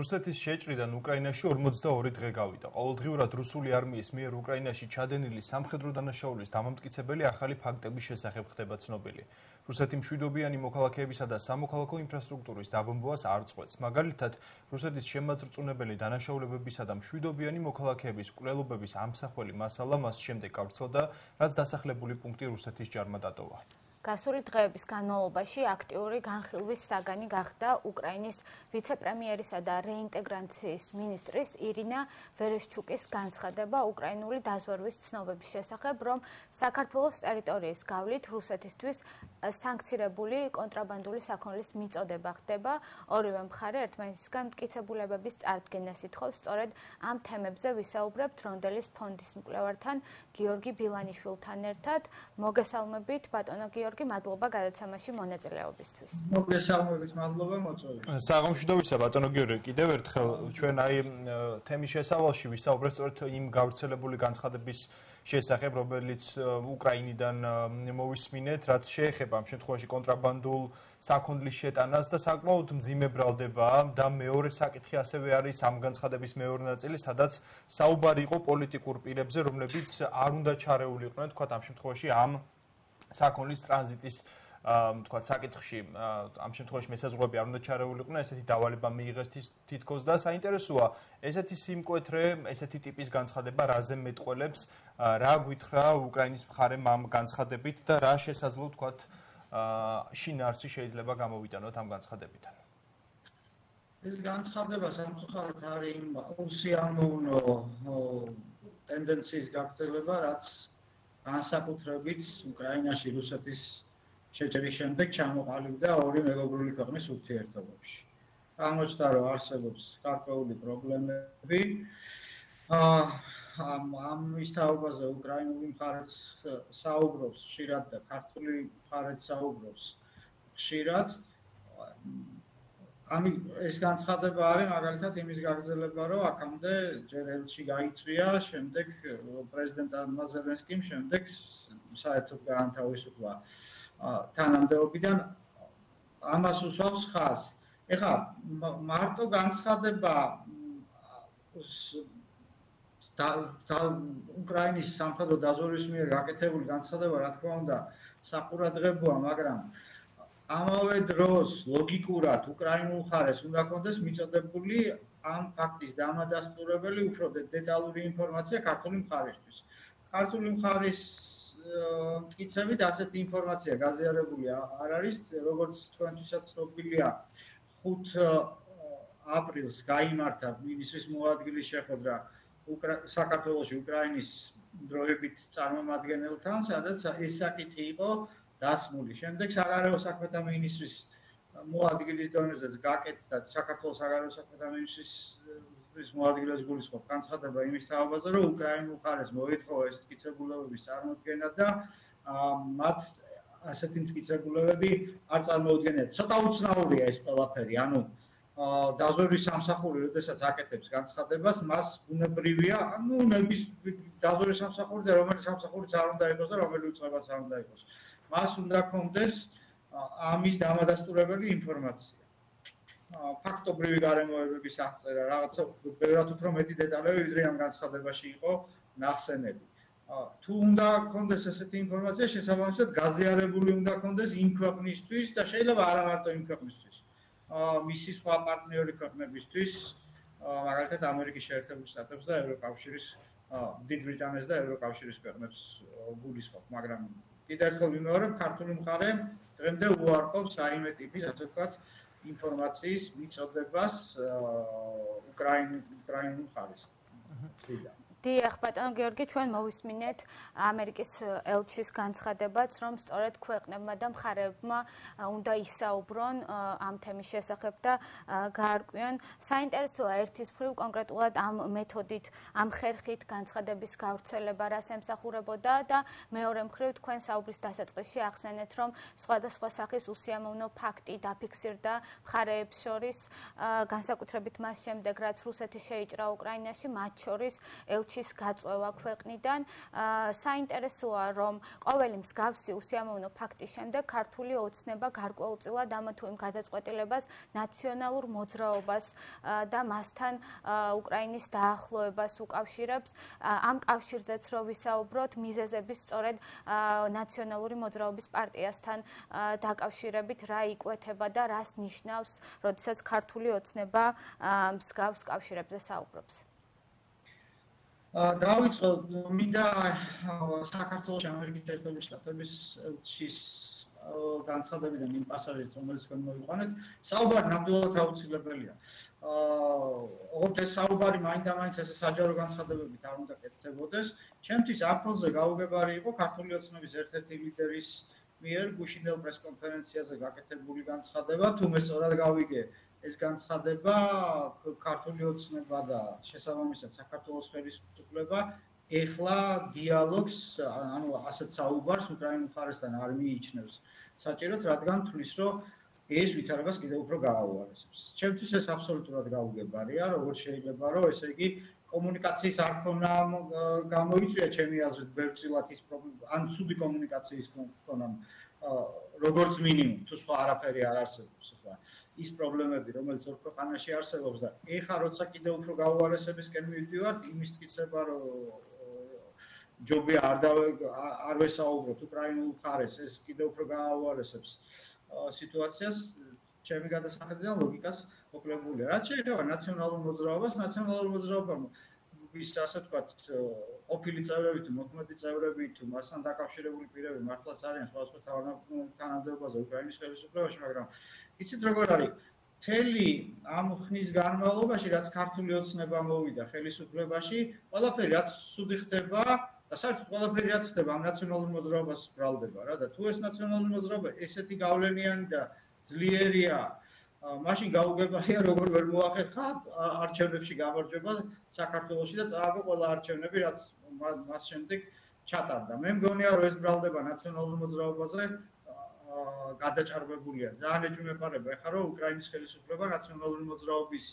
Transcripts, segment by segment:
რუსეთის შეჭრიდან უკრაინაში 42 დღე გავიდა. ყოველდღიურად რუსული არმიის მიერ უკრაინაში ჩადენილი სამხედრო დანაშაულის დამამტკიცებელი ახალი ფაქტების შესახებ ხდება ცნობილი. რუსეთი მშვიდობიანი მოქალაქეებისა და სამოქალაქო ინფრასტრუქტურის დაბომბვას არ წყვეტს. მაგალითად, რუსეთის შემაწრწუნებელი დანაშაულებებისა და მშვიდობიანი მოქალაქეების კვლელობების ამსახველი მასალა მას შემდეგ გავრცელდა, რაც დასახლებული პუნქტი რუსეთის ჯარმა დატოვა. გასული დღეების განმავლობაში აქტიური განხილვის საგანი გახდა უკრაინის ვიცე-პრემიერისა და რეინტეგრაციის მინისტრის ირინა ვერეშჩუკის განცხადება უკრაინული დაზვერვის ცნობების შესახებ, რომ საქართველოს ტერიტორიის გავლით რუსეთისთვის სანქცირებული კონტრაბანდული საქონლის მიწოდება ხდება. ორივე მხარე ერთმანეთისგან მტკიცებულებების წარდგენას ითხოვს. სწორედ ამ თემებზე ვისაუბრებთ რონდელის ფონდის მკვლევართან გიორგი ბილანიშვილთან ერთად. მოგესალმებით ბატონო გიორგი გიორგი, მადლობა გადაცემაში მონაწილეობისთვის. მოგესალმებით, მადლობა მოწვევით. საღამოშიდობისა ბატონო გიორგი, კიდევ ერთხელ ჩვენ აი თემის შესავალში ვისაუბრეთ სწორედ იმ გავრცელებული განცხადების შესახებ, რომელიც უკრაინიდან მოვისმინეთ, რაც შეეხება ამ შემთხვევაში კონტრაბანდულ საქონლის შეტანას და საკმაოდ მძიმე ბრალდება და მეორე საკითხი ასევე არის ამ განცხადების მეორე ნაწილი, სადაც საუბარი იყო პოლიტიკურ პირებზე, რომლებიც არ უნდა ჩარეულიყვნენ, თქვა ამ შემთხვევაში ამ საქონლის ტრანზიტის თქვა საკითხში ამ შემთხვევაში მესაზღვრები არ უნდა ჩარეულიყვნენ ესეთი დავალება მიიღეს თითქოს და საინტერესოა ესეთი სიმკვეთრე ესეთი ტიპის განცხადება რაზე მეტყველებს რა გვითხრა უკრაინის მხარემ ამ განცხადებით და რა შესაძლო თქვა შინარსი შეიძლება გამოვიტანოთ ამ განცხადებიდან? ეს განცხადება სამწუხაროდ არის იმ უსიამოვნო ტენდენციის გაგრძელება რაც განსაკუთრებით უკრაინაში რუსეთის შეჭრის შემდეგ ჩამოყალიბდა ორი მეგობრული ქვეყნის ურთიერთობებში. აღმოჩნდა, რომ არსებობს გარკვეული პრობლემები. აა ამ ამ ისთაობაზე უკრაინული მხარეც საუბრობს ხშირად და ქართული მხარეც საუბრობს ხშირად. ამი ეს განცხადება არის მაგალითად იმის გაგრძელება, რომ აქამდე ჯერ ელჩი გაიწვია, შემდეგ პრეზიდენტ მაზერენსკიმ, შემდეგ საერთოდ გაანთავისუფლა თანამდებობიდან ამას უსვავს ხას. ეხლა მარტო განცხადება და უკრაინის სამხედრო დაზვერვის მიერ გაკეთებული განცხადება, რა თქმა უნდა, საყურადღებოა, მაგრამ ამავე დროს ლოგიკურად უკრაინულ ხარეს უნდა კონდეს მიწოდებული ამ ფაქტის დამადასტურებელი უფრო დეტალური ინფორმაცია ქართული მხარისთვის. ქართული მხარის მტკიცებით ასეთი ინფორმაცია გაზიარებული არ არის, როგორც თქვენთვისაც ცნობილია 5 აპრილს გამართა მინისტრის მოადგილის შეხვედრა საქართველოს უკრაინის დროებით წარმომადგენელთან, სადაც ეს საკითხი იყო დასმული. შემდეგ საგარეო საქმეთა მინისტრის მოადგილის დონეზეც გაკეთდა საქართველოს საგარეო საქმეთა ministris ის მოადგილეს გულისხმობ განცხადება იმის თავაზე, რომ უკრაინულ ხარეს მოითხოვა ეს მტკიცებულებების წარმოქმნა და მათ ასეთი მტკიცებულებები არ წარმოუდგენიათ. ცოტა უცნაურია ეს ყველაფერი, ანუ დაზვერვის სამსახური, როდესაც აკეთებს განცხადებას, მას უნებრივია, ანუ ნების დაზვერვის სამსახური და რომელიც სამსახურიც არ უნდა იყოს და რომელი უწყებაც არ უნდა იყოს. მას უნდა კონდეს ამის დამადასტურებელი ინფორმაცია. ფაქტობრივი გარემოებების აღწერა, რაღაცა ბევრად უფრო მეტი დეტალები ვიდრე ამ განცხადებაში იყო ნახსენები. თუ უნდა კონდეს ესეთი ინფორმაცია, შესაბამისად გაზიარებული უნდა კონდეს იმ ქვეყნისთვის და შეიძლება არა მარტო იმ ქვეყნისთვის. აა მისი სხვა პარტნიორი ქვეყნებისთვის, მაგალითად ამერიკის შეერთებულ შტატებს და ევროკავშირის დიდ ბრიტანეთს და ევროკავშირის ქვეყნებს გულისხმობ, მაგრამ კიდევ ერთხელ ვიმეორებ, ქართული მხარე დღემდე უარყოფს რაიმე ტიპის, ასე ვთქვათ, ინფორმაციის მიწოდებას უკრაინ უკრაინულ მხარეს. აჰა. დიახ, ბატონო გიორგი, ჩვენ მოვისმინეთ ამერიკის ელჩის განცხადებაც, რომ სწორედ ქვეყნებმა და მხარეებმა უნდა ისაუბრონ ამ თემის შესახებ და გაარკვიონ. საინტერესოა ერთის მხრივ კონკრეტულად ამ მეთოდით, ამ ხერხით განცხადების გავრცელება რას ემსახურებოდა და მეორე მხრივ თქვენ საუბრის დასაწყისში ახსენეთ, რომ სხვადასხვა სახის უსიამოვნო ფაქტი დაფიქსირდა მხარეებს შორის, განსაკუთრებით მას შემდეგ, რაც რუსეთი შეიჭრა უკრაინაში, მათ შორის ელ ელჩის გაწვევა ქვეყნიდან. საინტერესოა, რომ ყოველი მსგავსი უსიამოვნო ფაქტის შემდეგ ქართული ოცნება გარკვეულწილად ამა თუ იმ გადაწყვეტილებას ნაციონალურ მოძრაობას და მასთან უკრაინის დაახლოებას უკავშირებს. ამ კავშირზეც რო ვისაუბროთ, მიზეზების სწორედ ნაციონალური მოძრაობის პარტიასთან დაკავშირებით რა იკვეთება და რას ნიშნავს, როდესაც ქართული ოცნება მსგავს კავშირებზე საუბრობს. დავიწყო. მინდა საქართველოს ამერიკის ერთადერთი შტატების ჩის განცხადებიდან იმ პასაჟით რომელიც თქვენ მოიყვანეთ საუბარი ნამდვილად აუცილებელია აა ოღონდ ეს საუბარი მაინდა-მაინც ესე საჯარო განცხადებებით არ უნდა კეთდებოდეს. ჩემთვის აფონზე გაუგებარი იყო ქართული ოცნების ერთ-ერთი ლიდერის მიერ გუშინელ პრესკონფერენციაზე გაკეთებული განცხადება თუ მე სწორად გავიგე ეს განცხადება ქართული ოცნება და შესაბამისად საქართველოს ხელისუფლება ეხლა დიალოგს ანუ ასეთ საუბარს უკრაინის მხარესთან არ მიიჩნევს საჭიროდ რადგან თulis რომ ეს ვითარებას კიდევ უფრო გააუარესებს. ჩემთვის ეს აბსოლუტურად გაუგებარია, როგორც შეიძლება რომ ესე იგი კომუნიკაციის არქონა გამოიწვია ჩემი აზრით ბერწილად ის პრობლემა ან ცუდი კომუნიკაციის კონამ როგორც მინიმუმ თუ სხვა არაფერი არ არსებობს ახლა ის პრობლემები რომელიც ორ ქვეყანაში არსებობს და ეხა როცა კიდევ უფრო გაუარესებისკენ მივდივართ იმის თქიცება რომ ჯობი არ და არ ვესაუბროთ უკრაინულ ხარეს ეს კიდევ უფრო გააუარესებს სიტუაციას ჩემი გადასახედიდან ლოგიკას მოკლებულია. რაც შეიძლება ნაციონალურ მოძრაობას ნაციონალურ მოძრაობამ ის ასე ვთქვათ ოფილი წევრები თუ მოქმედი წევრები თუ მასთან დაკავშირებული პირები მართლაც არიან სხვადასხვა თანამდებობაზე უკრაინის ხელისუფლებაში მაგრამ იცით როგორ არის? თელი ამ ხნის განმავლობაში რაც ქართული ოცნება მოვიდა ხელისუფლებაში ყველაფერი რაც სუდი ხდება და საერთოდ ყველაფერი რაც ხდება ამ ნაციონალურ მოძრაობას ბრალდება რა და თუ ეს ნაციონალური მოძრაობა ესეთი გავლენიანი და ძლიერია მაშინ გაუგებარია როგორ ვერ მოახერხა არჩევნებში გამარჯვება საქართველოსში და წააგო ყველა არჩევნები რაც მას შემდეგ ჩატარდა. მე მგონია რომ ეს ბრალდება ნაციონალურ მოძრაობაზე გადაჭარბებულია. ძალიან ეჭვმეპარება ეხლა რომ უკრაინის ხელისუფლება ნაციონალური მოძრაობის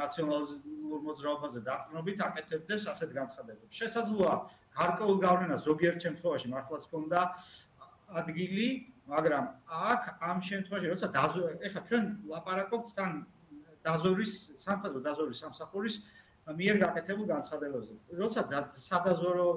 ნაციონალურ მოძრაობაზე დაყრდნობით აკეთებდეს ასეთ განცხადებებს. შესაძლოა გარკვეულ გავლენას ზოგიერთ შემთხვევაში მართლაც ჰქონდა ადგილი მაგრამ აქ ამ შემთხვევაში როცა დაზო ეხლა ჩვენ ლაპარაკობთ თან დაზორის სამხედრო დაზორის სამსახურის მიერ გაკეთებულ განცხადებებზე. როცა სადაზორო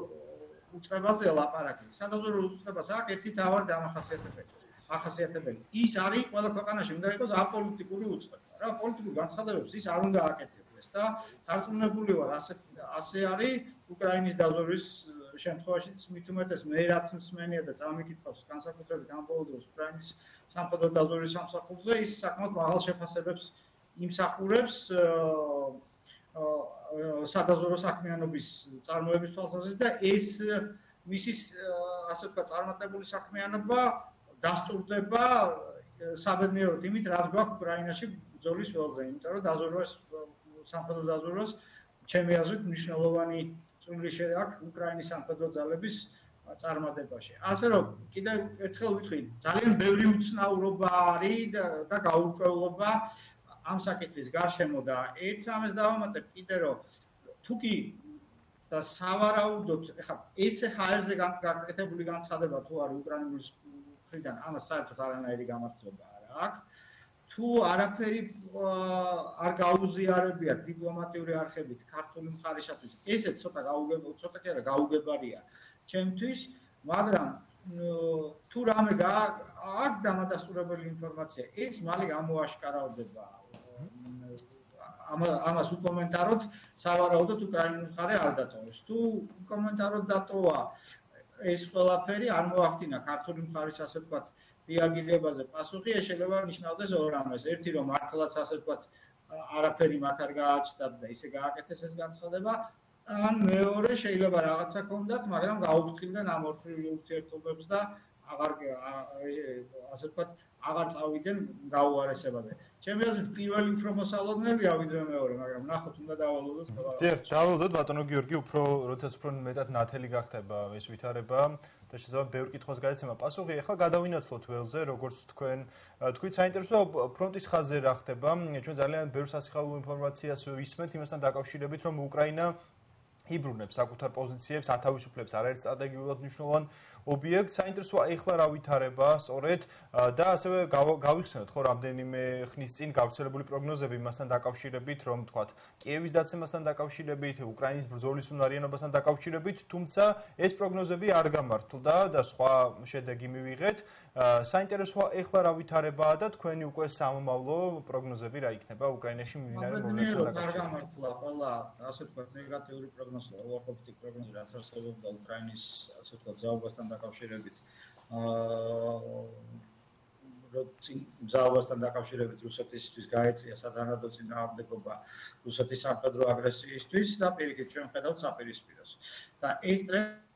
უწყებაზე ლაპარაკი სადაზორო უწყებას აქ ერთი თავი დამახასიათებელი. ახასიათებელი. ის არის ყველა ქვეყანაში უნდა იყოს აპოლიტიკური უწყება რა პოლიტიკურ განცხადებებს ის არ უნდა აკეთებდეს და დარწმუნებული ვარ ასე ასე არის უკრაინის დაზორის შემთხვევაში მით უმეტეს მე რაც მსმენია და წამიკითხავს განსაკუთრებით ამ ბოლო დროს უკრაინის სამხედრო დაზვერვის სამსახურზე ის საკმაოდ მაღალ შეფასებებს იმსახურებს სადაზვერო საქმიანობის წარმოების თვალსაზრისით და ეს მისის ასე ვთქვათ წარმატებული საქმიანობა დასტურდება საბედნიეროდ იმით რაც გვაქვს უკრაინაში ბრძოლის ველზე იმიტომ რომ დაზვერვას სამხედრო დაზვერვას ჩემი აზრით მნიშვნელოვანი წვლილი შეაქვს უკრაინის სამხედრო ძალების წარმატებაში. ასე რომ კიდევ ერთხელ ვიტყვი, ძალიან ბევრი უცნაურობა არის და გაურკვევლობა ამ საკითხის გარშემო და ერთ რამეს დავამატებ კიდე რომ თუკი და სავარაუდოდ ეხა ესე ჰაერზე გაკეთებული განცხადება თუ არის უკრაინული მხრიდან ამას საერთოდ არანაირი გამართლება არ აქვს. თუ არაფერი არ გაუზიარებია დიპლომატიური არხებით ქართული მხარისათვის. ესე ცოტა გაუგებო ცოტა კი არა გაუგებარია ჩემთვის მაგრამ თუ რამე აქ დამადასტურებელი ინფორმაცია ეს მალე გამოაშკარავდება. ამა ამას უკომენტაროთ სავარაუდოდ უკრაინის მხარე არ დატოვებს თუ უკომენტაროთ დატოვა ეს ყველაფერი არ მოახდინა ქართული მხარის ასე ვთქვათ რეაგირებაზე პასუხი შეიძლება ნიშნავდეს ორ ამას. ერთი რომ მართლაც ასე ვთქვათ არაფერი მათ არ გააჩნდათ და ისე გააკეთეს ეს განცხადება, ან მეორე შეიძლება რაღაცა ქონდათ, მაგრამ გაუფრთხილდნენ ამ ორფრივ ურთიერთობებს და აღარ ასე ვთქვათ აღარ წავიდნენ გაუარესებაზე. ჩემი აზრით პირველი უფრო მოსალოდნელია ვიდრე მეორე, მაგრამ ნახოთ უნდა დავალოდოთ ყველა. დიახ, დავალოდოთ ბატონო გიორგი, უფრო როდესაც უფრო მეტად ნათელი გახდება ეს ვითარება და შესაძლოა ბევრ კითხვას გაეცემა პასუხი. ახლა გადავინაცვლოთ ველზე, როგორც თქვენ თქვით საინტერესოა ფრონტის ხაზზე რა ხდება. ჩვენ ძალიან ბევრ სასიხალო ინფორმაციას ვისმენთ იმასთან დაკავშირებით, რომ უკრაინა იბრუნებს საკუთარ პოზიციებს, ათავისუფლებს არაერთ სტრატეგიულად მნიშვნელოვან ობიექტს. საინტერესოა ეხლა რა ვითარება, სწორედ და ასევე გავიხსენოთ ხო რამდენიმე ხნის წინ გავრცელებული პროგნოზები მასთან დაკავშირებით, რომ თქვათ, კიევის დაცემასთან დაკავშირებით, უკრაინის ბრძოლის უნარიანობასთან დაკავშირებით, თუმცა ეს პროგნოზები არ გამართლდა და სხვა შედეგი მივიღეთ. საინტერესოა ეხლა რა ვითარებაა და თქვენი უკვე სამომავლო პროგნოზები რა იქნება უკრაინაში მიმდინარე მომენტში და არ გამართლა ყველა ასე ვთქვათ ნეგატიური პროგნოზი, უარყოფითი პროგნოზი რაც არსებობდა უკრაინის ასე ვთქვათ ზაობასთან დაკავშირებით. აა როცი ზავასთან დაკავშირებით რუსეთისთვის გაეწია სათანადო წინააღმდეგობა რუსეთის სამხედრო აგრესიისთვის და პირიქით ჩვენ ხედავთ საპირისპიროს. და ეს ტრენდი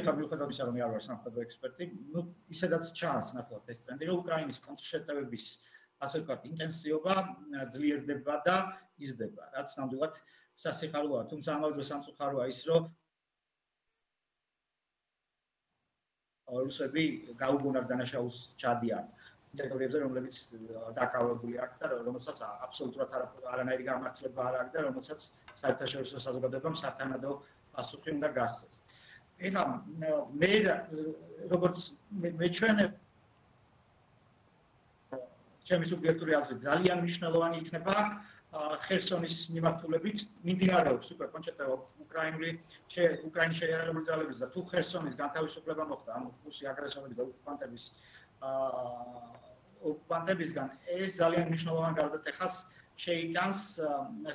ახლა მიუხედავად იმისა რომ არ ვარ სამხედრო ექსპერტი ნუ ისედაც ჩანს ნახოთ ეს ტრენდი რომ უკრაინის კონტრშეტევების ასე ვთქვათ ინტენსივობა ძლიერდება და იზრდება რაც ნამდვილად სასიხარულოა თუმცა ამავდროულად სამწუხაროა ის რომ რუსები გაუგონარ დანაშაულს ჩადიან ტერიტორიებზე რომლებიც დაკავებული აქვს და რომელსაც აბსოლუტურად არანაირი გამართლება არ აქვს და რომელსაც საერთაშორისო საზოგადოებამ სათანადო პასუხი უნდა გასცეს. ეხლა მე როგორც მე ჩვენე ჩემი სუბიექტური აზრით ძალიან მნიშვნელოვანი იქნება ხერსონის მიმართულებით მიმდინარეობს უკვე კონჩეტა უკრაინული უკრაინის შეიარაღებული ძალების და თუ ხერსონის განთავისუფლება მოხდა ამ რუსი აგრესორების და ოკუპანტების ოკუპანტებისგან ეს ძალიან მნიშვნელოვანი გარდატეხას შეიტანს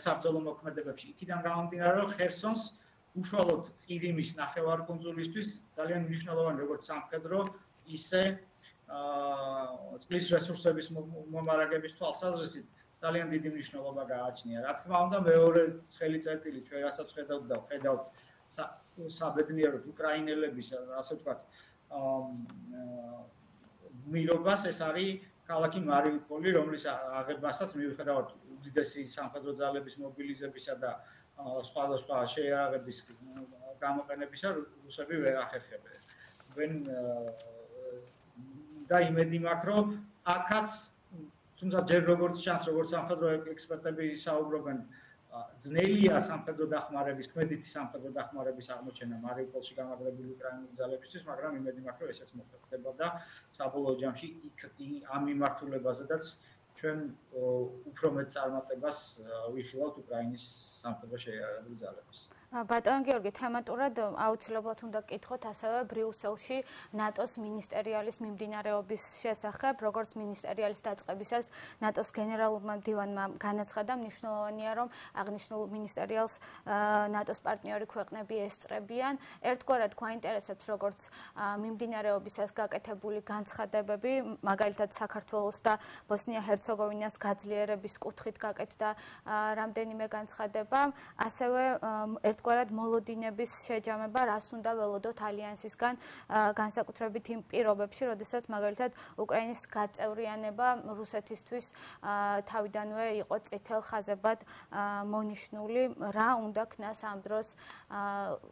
საბრძოლო მოქმედებებში. იქიდან გამომდინარე რომ ხერსონს უშუალოდ ყირიმის ნახევარკუნძულისთვის ძალიან მნიშვნელოვანი როგორც სამხედრო ისე აა წყლის რესურსების მომარაგების თვალსაზრისით ძალიან დიდი მნიშვნელობა გააჩნია. რა თქმა უნდა, მეორე ცხელი წერტილი ჩვენ რასაც ხედავთ და ხედავთ საბედნიეროდ უკრაინელების, ასე ვთქვათ, აა მირობას ეს არის ქალაქი მარიუპოლი, რომლის აღებასაც მიუხედავად უდიდესი სამხედრო ძალების მობილიზებისა და სხვადასხვა შეერაღების გამოყენებისა, რუსები ვერ ახერხებენ. ვენ და იმედი მაქვს, რომ აქაც თუმცა ჯერ როგორც ჩანს როგორც სამხედრო ექსპერტები საუბრობენ ძნელია სამხედრო დახმარების ქმედითი სამხედრო დახმარების აღმოჩენა მარიუპოლში გამაგრებული უკრაინული ძალებისთვის მაგრამ იმედი მაქვს რომ ესეც მოხდება და საბოლოო ჯამში იქ ამ მიმართულებაზედაც ჩვენ უფრო მეტ წარმატებას ვიხილავთ უკრაინის სამხედრო შეიარაღებული ძალების ბატონ გიორგი, თემატურად აუცილებლად უნდა გკითხოთ ასევე ბრიუსელში ნატოს მინისტერიალის მიმდინარეობის შესახებ, როგორც მინისტერიალის დაწყებისას ნატოს გენერალურმა მდივანმა განაცხადა, მნიშვნელოვანია, რომ აღნიშნულ მინისტერიალს ნატოს პარტნიორი ქვეყნები ესწრებიან. ერთგვარად გვაინტერესებს, როგორც მიმდინარეობისას გაკეთებული განცხადებები, მაგალითად საქართველოს და ბოსნია-ჰერცეგოვინას გაძლიერების კუთხით გაკეთდა რამდენიმე განცხადება, ასევე ერთ ერთგვარად მოლოდინების შეჯამება რას უნდა ველოდოთ ალიანსისგან განსაკუთრებით იმ პირობებში, როდესაც მაგალითად უკრაინის გაწევრიანება რუსეთისთვის თავიდანვე იყო წითელ ხაზებად მონიშნული, რა უნდა ქნას ამ დროს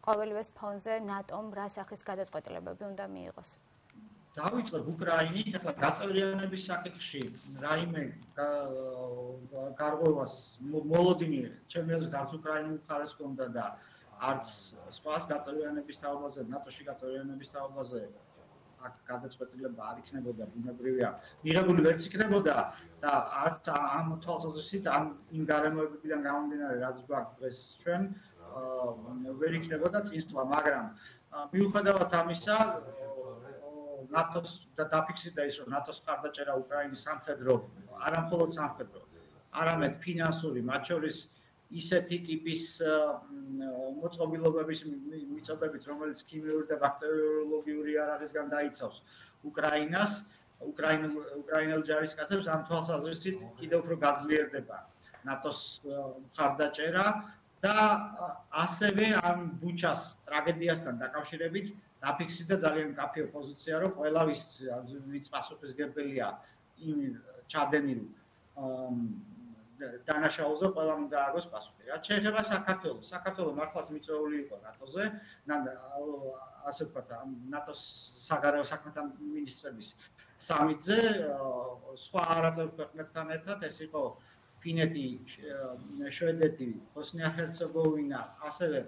ყოველივეს ფონზე ნატომ რა სახის გადაწყვეტილებები უნდა მიიღოს? დავიწყებ უკრაინით, ახლა გაწევრიანების საკითხში რაიმე გარღვევას მოლოდინი ჩემი აზრით არც უკრაინულ მხარეს კონდა და არც სხვას გაწევრიანების თაობაზე, ნატოში გაწევრიანების თაობაზე აქ გადაწყვეტილება არ იქნებოდა ბუნებრივია. მიღებული ვერც იქნებოდა და არც ამ თვალსაზრისით ამ იმ გარემოებებიდან გამომდინარე, რაც გვაქვს დღეს ჩვენ, ვერ იქნებოდა წინსვლა, მაგრამ მიუხედავად ამისა, ნატოს და დაფიქსირდა ის რომ ნატოს ხარდაჭერა უკრაინის სამხედრო არამხოლოდ სამხედრო არამედ ფინანსური მათ შორის ისეთი ტიპის მოწყობილობების მიწოდებით რომელიც ქიმიური და ბაქტერიოლოგიური არაღისგან დაიცავს უკრაინას უკრაინელ უკრაინელ ჯარისკაცებს ამ თვალსაზრისით კიდევ უფრო გაძლიერდება ნატოს ხარდაჭერა და ასევე ამ ბუჩას ტრაგედიასთან დაკავშირებით დაფიქსირდა ძალიან კაფე პოზიცია, რომ ყველა ვის ვიც პასუხისგებელია იმ ჩადენილ დანაშაულზე ყველა უნდა აგოს პასუხი. რაც შეეხება საქართველოს, საქართველოს მართლაც მიწვეული იყო ნატოზე, ასე ვთქვათ, ნატოს საგარეო საქმეთა მინისტრების სამიტზე, სხვა არაწევრ ქვეყნებთან ერთად ეს იყო ფინეთი, შვედეთი, ბოსნია-ჰერცეგოვინა, ასევე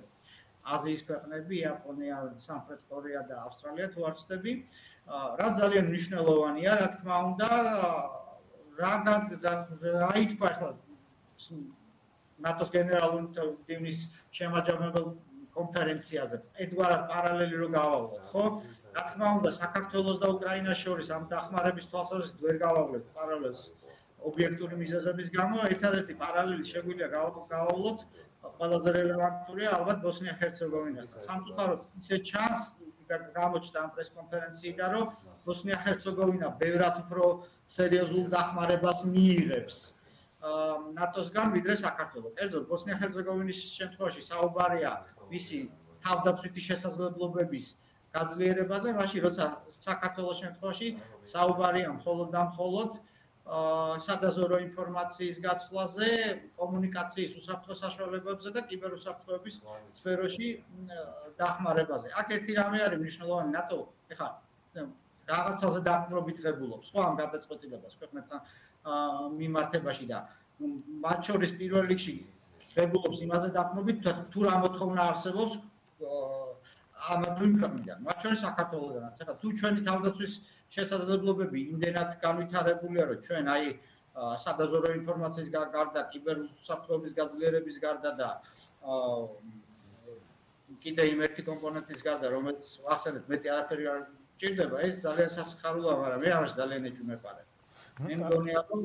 აზიის ქვეყნები, იაპონია, სამხრეთ კორეა და ავსტრალია თუ არ ვცდები, რა ძალიან მნიშვნელოვანია, რა თქმა უნდა, რა რა ითქვა ახლა ნატოს გენერალური დივნის შემაჯამებელ კონფერენციაზე. ერთგვარად პარალელი რო გავავლოთ, ხო? რა თქმა უნდა, საქართველოს და უკრაინას შორის ამ დახმარების თვალსაზრისით ვერ გავავლოთ პარალელს ობიექტური მიზეზების გამო, ერთადერთი პარალელი შეგვიძლია გავავლოთ ყველაზე რელევანტურია ალბათ ბოსნია-ჰერცეგოვინასთან. სამწუხაროდ ისე ჩანს გამოჩნდა ამ პრესკონფერენციიდან, რომ ბოსნია-ჰერცეგოვინა ბევრად უფრო სერიოზულ დახმარებას მიიღებს ნატოსგან ვიდრე საქართველოს. კერძოდ ბოსნია-ჰერცეგოვინის შემთხვევაში საუბარია მისი თავდაცვითი შესაძლებლობების გაძლიერებაზე, მაშინ როცა საქართველოს შემთხვევაში საუბარია მხოლოდ და მხოლოდ სადაზორო ინფორმაციის გაცვლაზე, კომუნიკაციის უსაფრთხო საშუალებებზე და კიბერუსაფრთხოების სფეროში დახმარებაზე. აქ ერთი რამე არის მნიშვნელოვანი ნატო, ეხლა რაღაცაზე დაყრობით ღებულობს, ხო ამ გადაწყვეტილებას ქვეყნებთან მიმართებაში და მათ შორის პირველ რიგში ღებულობს იმაზე დაყრობით, თუ რა მოთხოვნა არსებობს ამ თუ იმ ქვეყნიდან. მათ შორის საქართველოსდანაც. ეხლა თუ ჩვენი თავდაცვის შესაძლებლობები იმდენად განვითარებულია, რომ ჩვენ აი სადაზორო ინფორმაციის გარდა, კიბერუსაფრთხოების გაძლიერების გარდა და კიდე იმ ერთი კომპონენტის გარდა, რომელიც ახსენეთ, მეტი არაფერი არ ჭირდება, ეს ძალიან სასიხარულოა, მაგრამ მე ამას ძალიან ეჭვმეპარებ. მე მგონია, რომ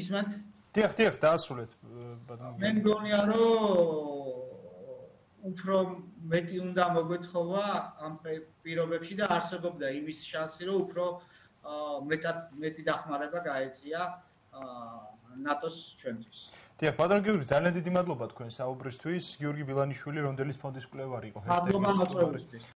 ისმენთ დიახ, დიახ, დაასრულეთ ბატონო. მე მგონია, რომ უფრო მეტი უნდა მოგვეთხოვა ამ პირობებში და არსებობდა იმის შანსი, რომ უფრო მეტად მეტი დახმარება გაეწია ნატოს ჩვენთვის. დიახ, ბატონო გიორგი, ძალიან დიდი მადლობა თქვენ საუბრისთვის. გიორგი ბილანიშვილი, რონდელის ფონდის კვლევარი იყო. მადლობა მოწვევისთვის.